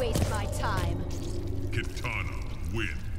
waste my time. Kitana wins.